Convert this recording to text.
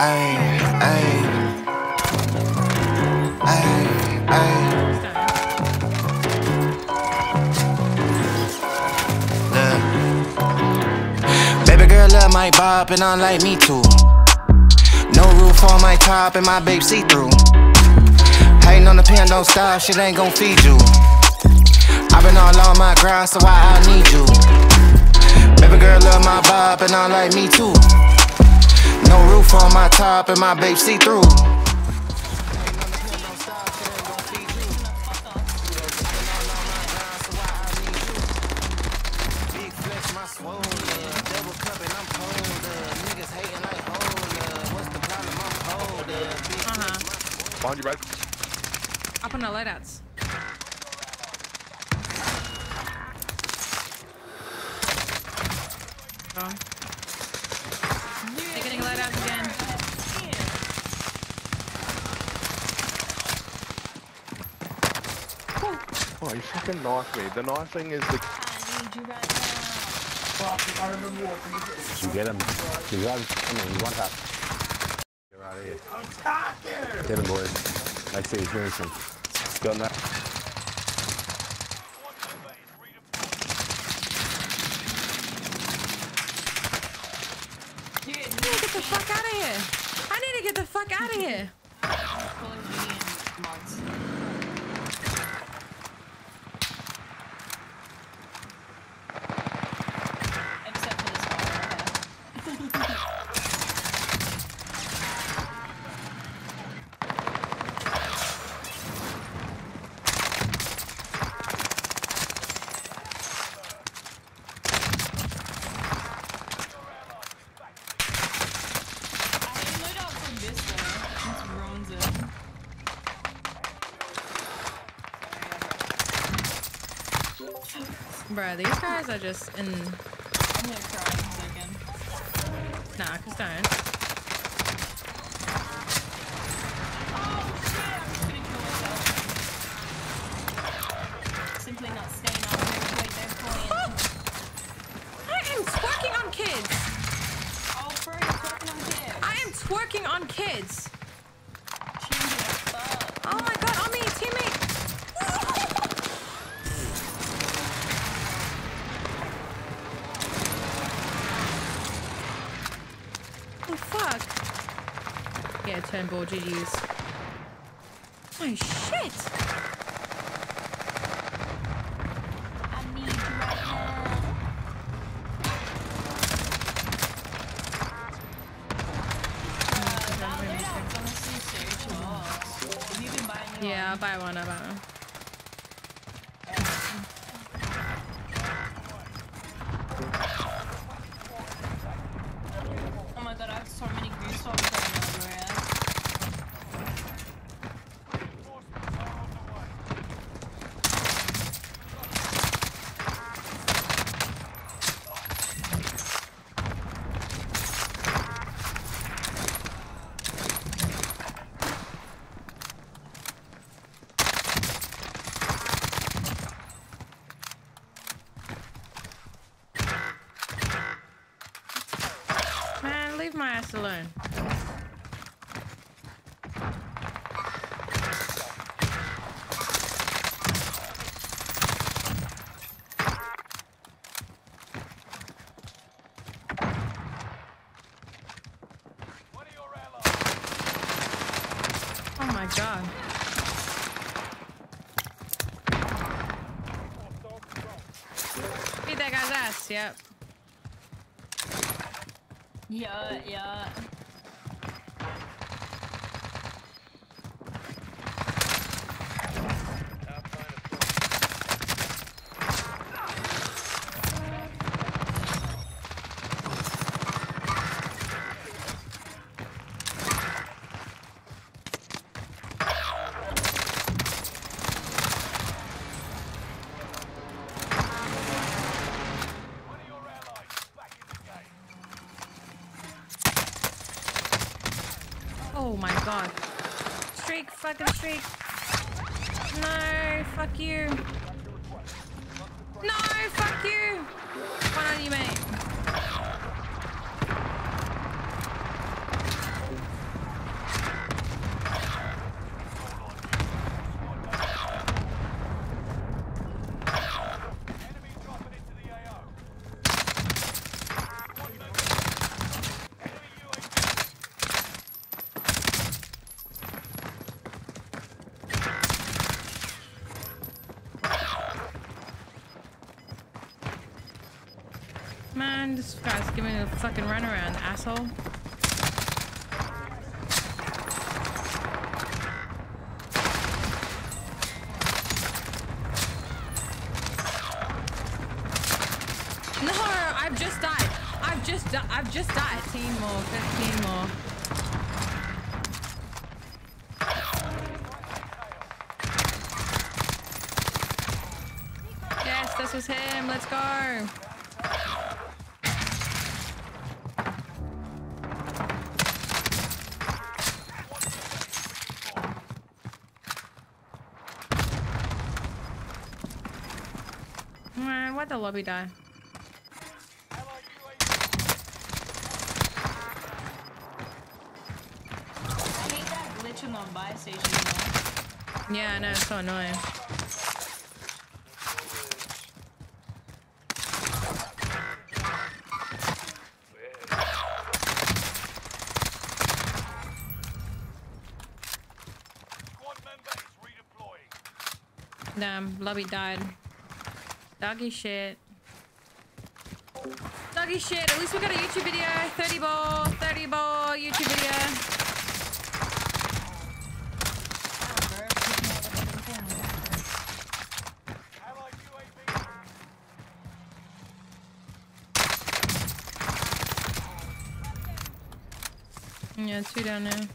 Baby girl love my bop and I like me too. No roof on my top and my babe see through. Hating on the pen, don't stop, shit ain't gon' feed you. I've been all on my grind, so why I need you? Baby girl love my bop and I like me too. No roof on my top and my babe see through. Behind you, bro. Up on the loadouts. Go on. They're again. Oh, you fucking knifed me. The knifing is the. You get him. You got him. Come on, you want that. Get out of here. Get him, boys. I see he's doing some. Got that. I need to get the fuck out of here. I need to get the fuck out of here. Bruh, these guys are just in. I'm gonna cry in a second. Nah, cause don't. Simply not staying up here wait they're playing. I am twerking on kids. Oh, bro, you're twerking on kids. I am twerking on kids. Yeah, turnbull GG's. My shit. I need you right. Mm, oh, yeah, I'll buy one, I'll buy one. Oh my god, I have so many goosebumps right now, Maria. Man, leave my ass alone. Oh yep. Yeah, yeah. God. Streak, fucking streak. No, fuck you. No, fuck you. One on you, mate. Guys, give me a fucking runaround, asshole. No, I've just died. I've just I've just died. 15 more, 15 more. Yes, this was him. Let's go. Man, why'd the lobby die? I hate that glitch on the buy station. though. Yeah, I know, it's so annoying. Damn, lobby died. Doggy shit. Doggy shit. At least we got a YouTube video. 30 ball, 30 ball YouTube video. Ah. Yeah, two down there.